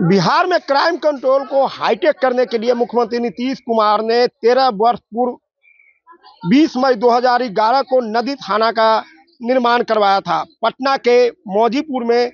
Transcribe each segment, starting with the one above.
बिहार में crime control को hi tech करने के लिए मुख्यमंत्री नीतीश कुमार ने तेरह वर्ष पूर्व 20 मई 2011 को नदी थाना का निर्माण करवाया था। पटना के मौजीपुर में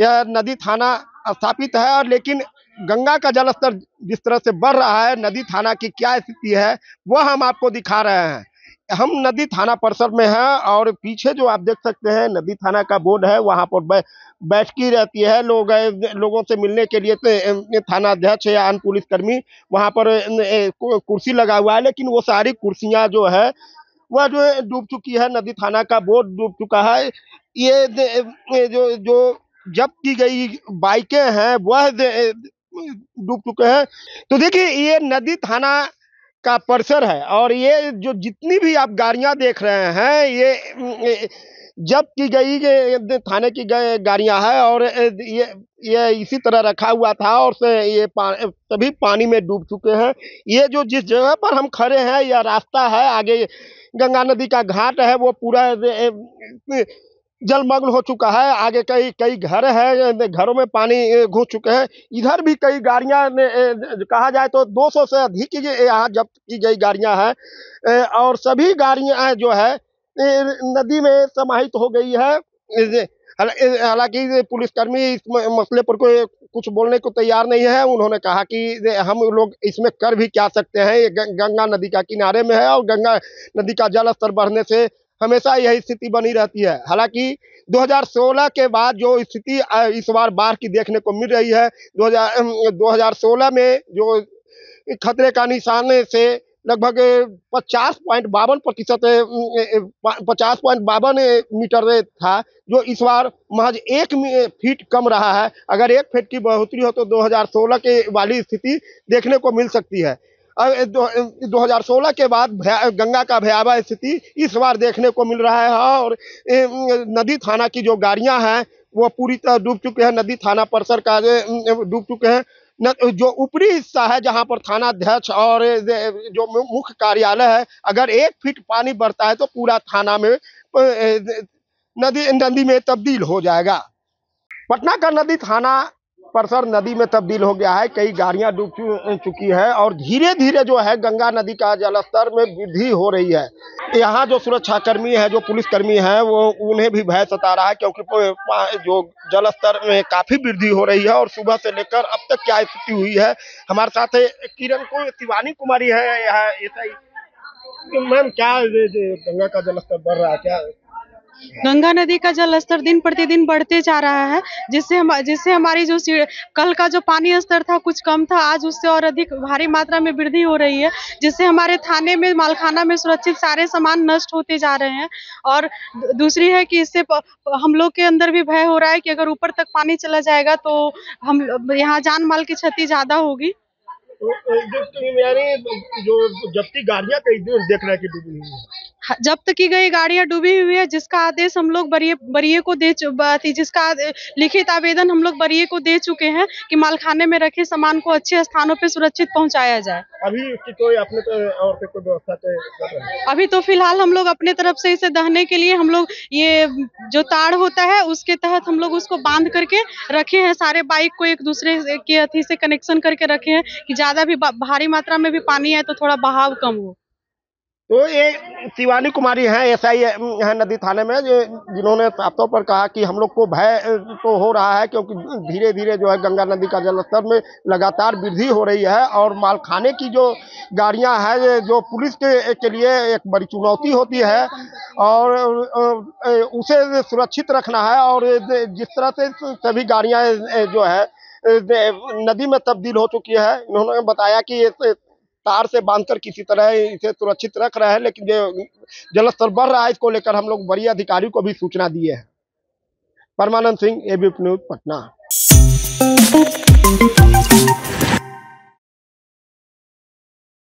यह नदी थाना स्थापित है और लेकिन गंगा का जलस्तर जिस तरह से बढ़ रहा है, नदी थाना की क्या स्थिति है, वह हम आपको दिखा रहे हैं। हम नदी थाना परिसर में हैं और पीछे जो आप देख सकते हैं नदी थाना का बोर्ड है वहाँ पर बै, बैठकी रहती है। लोग लोगों से मिलने के लिए तो थाना अध्यक्ष या अन्य पुलिसकर्मी वहाँ पर कुर्सी लगा हुआ है लेकिन वो सारी कुर्सियाँ जो है वह जो डूब चुकी है। नदी थाना का बोर्ड डूब चुका है। ये जो जो जब्त की गई बाइकें हैं वह डूब चुके हैं। तो देखिए ये नदी थाना का परिसर है। और ये जो जितनी भी आप गाड़ियाँ देख रहे हैं ये जब की गई थाने की गाड़ियाँ हैं और ये ये इसी तरह रखा हुआ था और से ये पा, सभी पानी में डूब चुके हैं। ये जो जिस जगह पर हम खड़े हैं यह रास्ता है आगे गंगा नदी का घाट है वो पूरा जलमग्न हो चुका है। आगे कई कई घर है घरों में पानी घुस चुके हैं। इधर भी कई गाड़ियाँ कहा जाए तो 200 से अधिक यहाँ जब्त की गई गाड़ियाँ हैं। और सभी गाड़ियाँ जो है नदी में समाहित हो गई है। हालाँकि पुलिसकर्मी इस मसले पर कोई कुछ बोलने को तैयार नहीं है। उन्होंने कहा कि हम लोग इसमें कर भी क्या सकते हैं। ये गंगा नदी का किनारे में है और गंगा नदी का जल स्तर बढ़ने से हमेशा यही स्थिति बनी रहती है। हालाँकि 2016 के बाद जो स्थिति इस बार बाढ़ की देखने को मिल रही है 2000 2016 में जो खतरे का निशान से लगभग पचास पॉइंट बावन प्रतिशत पचास पॉइंट बावन मीटर था, जो इस बार महज एक फीट कम रहा है। अगर एक फीट की बढ़ोतरी हो तो 2016 के वाली स्थिति देखने को मिल सकती है। दो हज़ार सोलह के बाद गंगा का भयावह स्थिति इस बार देखने को मिल रहा है और नदी थाना की जो गाड़ियाँ हैं, वो पूरी तरह डूब चुके हैं, नदी थाना परिसर का डूब चुके हैं। जो ऊपरी हिस्सा है, जहाँ पर थाना अध्यक्ष और जो मुख्य कार्यालय है, अगर एक फीट पानी बढ़ता है तो पूरा थाना में नदी नदी में तब्दील हो जाएगा। पटना का नदी थाना परसर नदी में तब्दील हो गया है, कई गाड़ियाँ डूब चुकी है और धीरे धीरे जो है गंगा नदी का जलस्तर में वृद्धि हो रही है। यहाँ जो सुरक्षाकर्मी है, जो पुलिसकर्मी है, वो उन्हें भी भय सता रहा है क्योंकि जो जलस्तर में काफ़ी वृद्धि हो रही है और सुबह से लेकर अब तक क्या स्थिति हुई है। हमारे साथ किरण को तिवानी कुमारी है, यहाँ ऐसा मैम, क्या गंगा का जलस्तर बढ़ रहा है, क्या गंगा नदी का जल स्तर दिन प्रतिदिन बढ़ते जा रहा है, जिससे हम, जिससे हमारी जो कल का जो पानी स्तर था कुछ कम था, आज उससे और अधिक भारी मात्रा में वृद्धि हो रही है, जिससे हमारे थाने में, मालखाना में सुरक्षित सारे सामान नष्ट होते जा रहे हैं। और दूसरी है कि इससे हम लोग के अंदर भी भय हो रहा है कि अगर ऊपर तक पानी चला जाएगा तो हम, यहाँ जान माल की क्षति ज़्यादा होगी। जो जब्ती गाड़ियाँ कई देख रहे हैं कि डूबी हुई है। जब्त की गई गाड़ियाँ डूबी हुई है जिसका आदेश हम लोग बरिए बरिए को दे जिसका लिखित आवेदन हम लोग बरिए को दे चुके हैं कि मालखाने में रखे सामान को अच्छे स्थानों पर सुरक्षित पहुँचाया जाए। अभी इसकी कोई अपने और कोई व्यवस्था अभी तो फ़िलहाल हम लोग अपने तरफ़ से इसे दहने के लिए हम लोग ये जो ताड़ होता है उसके तहत हम लोग उसको बाँध करके रखे हैं। सारे बाइक को एक दूसरे के अथी से कनेक्शन करके रखे हैं कि ज़्यादा भी भारी मात्रा में भी पानी है तो थोड़ा बहाव कम हो। तो ये शिवानी कुमारी है एस आई है नदी थाने में जिन्होंने साफ़ तौर पर कहा कि हम लोग को भय तो हो रहा है क्योंकि धीरे धीरे जो है गंगा नदी का जलस्तर में लगातार वृद्धि हो रही है और मालखाने की जो गाड़ियाँ हैं जो पुलिस के, के लिए एक बड़ी चुनौती होती है और उसे सुरक्षित रखना है और जिस तरह से सभी गाड़ियाँ जो है नदी में तब्दील हो चुकी है इन्होंने बताया कि तार से बांधकर किसी तरह इसे सुरक्षित रख रहे हैं, लेकिन जो जलस्तर बढ़ रहा है, इसको लेकर हम लोग बड़ी अधिकारी को भी सूचना दिए हैं। Parmanand Singh, ABP news, Patna.